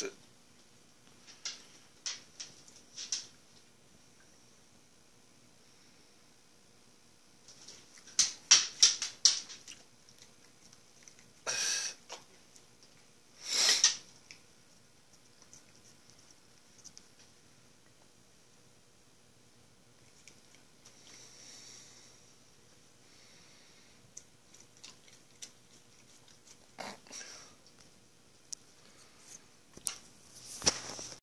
That's it.